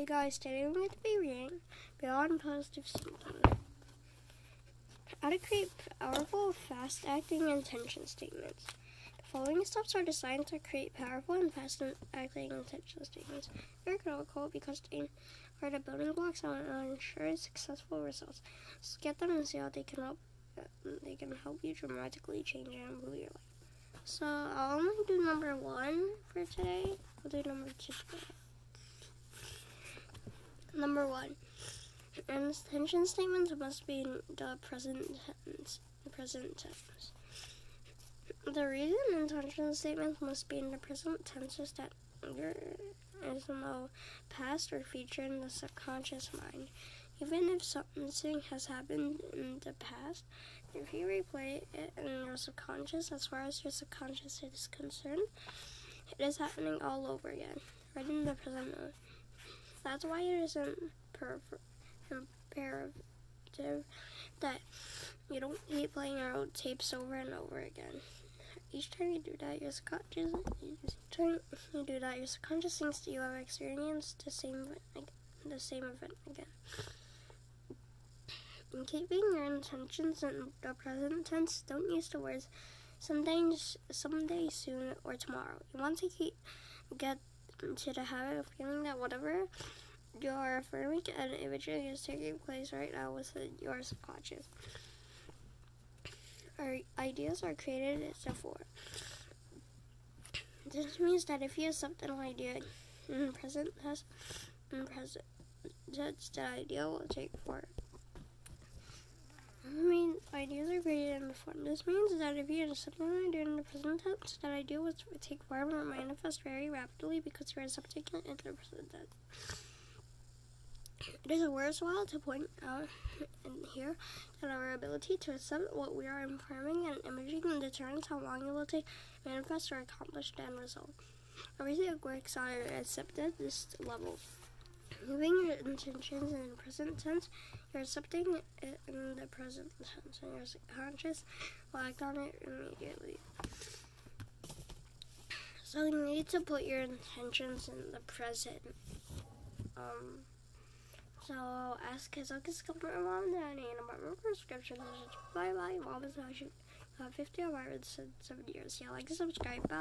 Hey guys, today I'm going to be reading Beyond Positive Symptoms. How to create powerful, fast acting intention statements. The following steps are designed to create powerful and fast acting intention statements. They're critical because they are the building blocks that will ensure successful results. So get them and see how they can help they can help you dramatically change and improve your life. So I'll only do number one for today. I'll do number two today. Number one, intention statements must be in the present tense. Present tense. The reason intention statements must be in the present tense is that there is no past or future in the subconscious mind. Even if something has happened in the past, if you replay it in your subconscious, as far as your subconscious is concerned, it is happening all over again, right in the present moment. That's why it is imperative that you don't keep playing your old tapes over and over again. Each time you do that, your subconscious each time you do that, your subconscious thinks that you have experienced the same the same event again. In keeping your intentions in the present tense, don't use the words someday, someday, soon, or tomorrow. You want to keep get into the habit of feeling that whatever you are affirming and imaging is taking place right now within your subconscious. Our ideas are created as before. This means that if you accept an idea in present tense, in present tense, that idea will take form. I mean, ideas are form. This means that if you accept an idea in the present tense, that idea will take form and manifest very rapidly because you are it in the present tense. It is worthwhile to point out in here that our ability to accept what we are informing and imaging determines how long it will take to manifest or accomplish the end result. Everything works on accepted this level. Moving your intentions in the present tense, you're accepting it in the present tense, and your subconscious will act on it immediately. So you need to put your intentions in the present. Um, so ask his uncle's comfort mom daddy and my prescription. Bye bye, mom is how she 50 apartments in seven years. Yeah, like and subscribe. Bye.